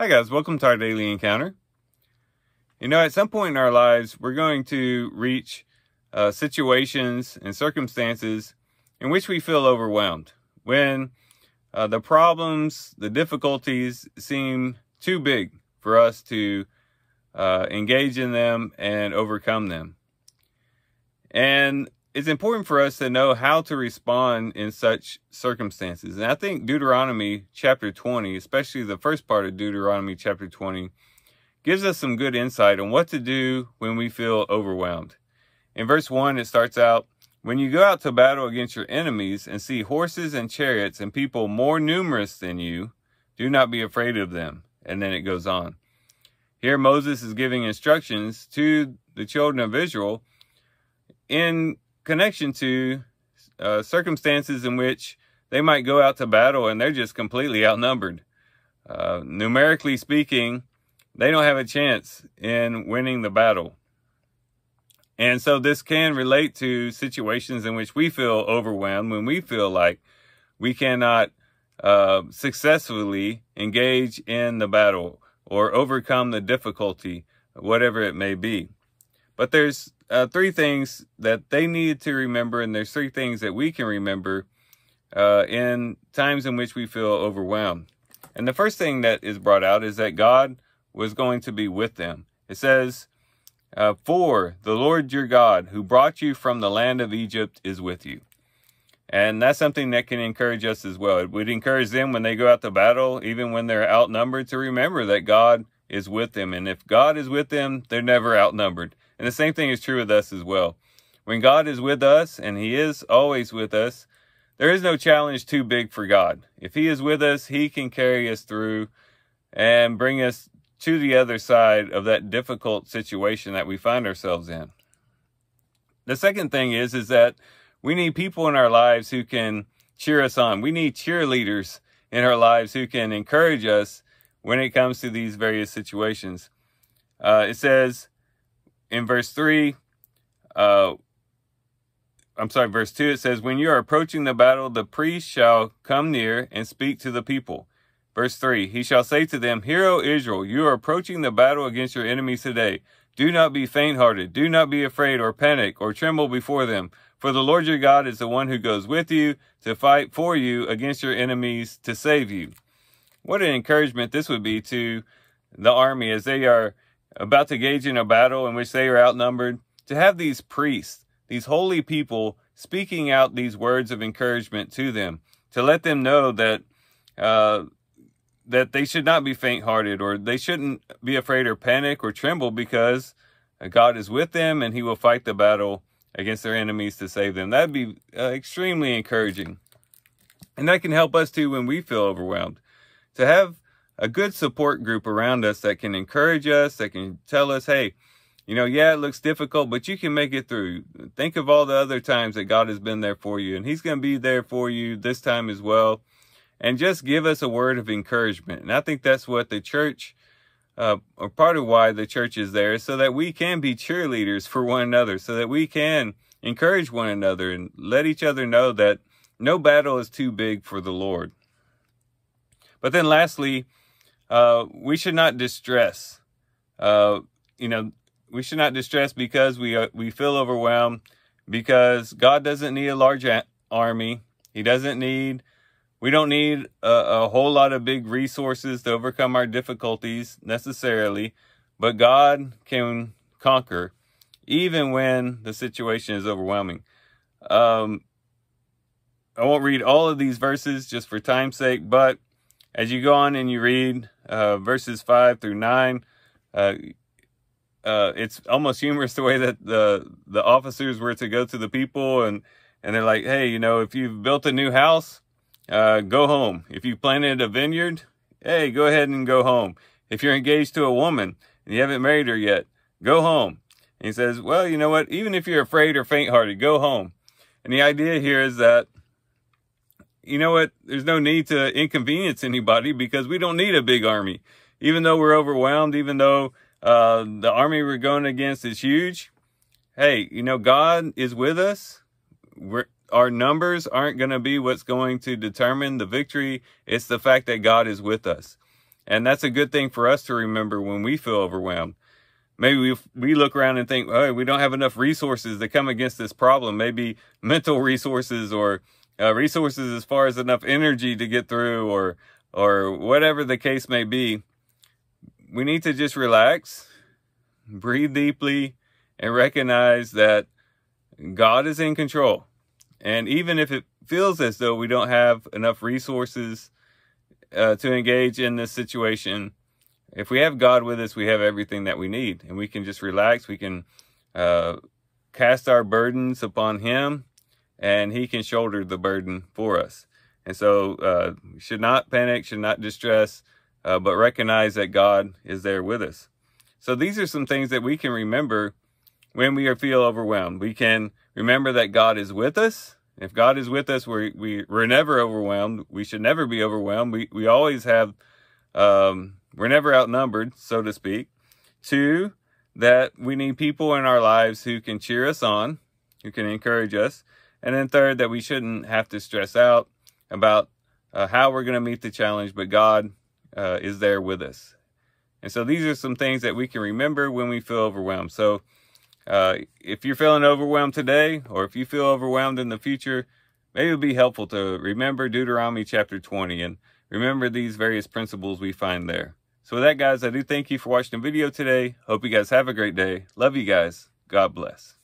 Hi guys, welcome to our daily encounter. You know, at some point in our lives, we're going to reach uh, situations and circumstances in which we feel overwhelmed. When uh, the problems, the difficulties seem too big for us to uh, engage in them and overcome them. And it's important for us to know how to respond in such circumstances. And I think Deuteronomy chapter 20, especially the first part of Deuteronomy chapter 20, gives us some good insight on what to do when we feel overwhelmed. In verse 1, it starts out When you go out to battle against your enemies and see horses and chariots and people more numerous than you, do not be afraid of them. And then it goes on. Here, Moses is giving instructions to the children of Israel in connection to uh, circumstances in which they might go out to battle and they're just completely outnumbered. Uh, numerically speaking, they don't have a chance in winning the battle. And so this can relate to situations in which we feel overwhelmed when we feel like we cannot uh, successfully engage in the battle or overcome the difficulty, whatever it may be. But there's uh, three things that they need to remember, and there's three things that we can remember uh, in times in which we feel overwhelmed. And the first thing that is brought out is that God was going to be with them. It says, uh, For the Lord your God, who brought you from the land of Egypt, is with you. And that's something that can encourage us as well. It would encourage them when they go out to battle, even when they're outnumbered, to remember that God is with them. And if God is with them, they're never outnumbered. And the same thing is true with us as well. When God is with us, and He is always with us, there is no challenge too big for God. If He is with us, He can carry us through and bring us to the other side of that difficult situation that we find ourselves in. The second thing is, is that we need people in our lives who can cheer us on. We need cheerleaders in our lives who can encourage us when it comes to these various situations. Uh, it says, in verse 3, uh, I'm sorry, verse 2, it says, When you are approaching the battle, the priest shall come near and speak to the people. Verse 3, He shall say to them, Hear, O Israel, you are approaching the battle against your enemies today. Do not be faint hearted. Do not be afraid or panic or tremble before them. For the Lord your God is the one who goes with you to fight for you against your enemies to save you. What an encouragement this would be to the army as they are about to engage in a battle in which they are outnumbered, to have these priests, these holy people, speaking out these words of encouragement to them, to let them know that uh, that they should not be faint-hearted or they shouldn't be afraid or panic or tremble because God is with them and He will fight the battle against their enemies to save them. That'd be uh, extremely encouraging, and that can help us too when we feel overwhelmed. To have a good support group around us that can encourage us, that can tell us, hey, you know, yeah, it looks difficult, but you can make it through. Think of all the other times that God has been there for you, and He's going to be there for you this time as well. And just give us a word of encouragement. And I think that's what the church, uh, or part of why the church is there, so that we can be cheerleaders for one another, so that we can encourage one another and let each other know that no battle is too big for the Lord. But then lastly, uh, we should not distress. Uh, you know, we should not distress because we uh, we feel overwhelmed because God doesn't need a large army. He doesn't need. We don't need a, a whole lot of big resources to overcome our difficulties necessarily, but God can conquer even when the situation is overwhelming. Um, I won't read all of these verses just for time's sake, but as you go on and you read uh, verses 5 through 9, uh, uh, it's almost humorous the way that the the officers were to go to the people and and they're like, hey, you know, if you've built a new house, uh, go home. If you planted a vineyard, hey, go ahead and go home. If you're engaged to a woman and you haven't married her yet, go home. And he says, well, you know what? Even if you're afraid or faint-hearted, go home. And the idea here is that you know what? There's no need to inconvenience anybody because we don't need a big army. Even though we're overwhelmed, even though uh, the army we're going against is huge, hey, you know, God is with us. We're, our numbers aren't going to be what's going to determine the victory. It's the fact that God is with us. And that's a good thing for us to remember when we feel overwhelmed. Maybe we, we look around and think, oh, we don't have enough resources to come against this problem. Maybe mental resources or uh, resources as far as enough energy to get through or, or whatever the case may be. We need to just relax, breathe deeply, and recognize that God is in control. And even if it feels as though we don't have enough resources uh, to engage in this situation, if we have God with us, we have everything that we need, and we can just relax. We can uh, cast our burdens upon Him, and He can shoulder the burden for us. And so, uh, should not panic, should not distress, uh, but recognize that God is there with us. So these are some things that we can remember when we feel overwhelmed. We can remember that God is with us if God is with us, we we we're never overwhelmed. We should never be overwhelmed. We we always have um, we're never outnumbered, so to speak. Two, that we need people in our lives who can cheer us on, who can encourage us. And then third, that we shouldn't have to stress out about uh, how we're going to meet the challenge, but God uh, is there with us. And so these are some things that we can remember when we feel overwhelmed. So uh, if you're feeling overwhelmed today, or if you feel overwhelmed in the future, maybe it would be helpful to remember Deuteronomy chapter 20 and remember these various principles we find there. So with that, guys, I do thank you for watching the video today. Hope you guys have a great day. Love you guys. God bless.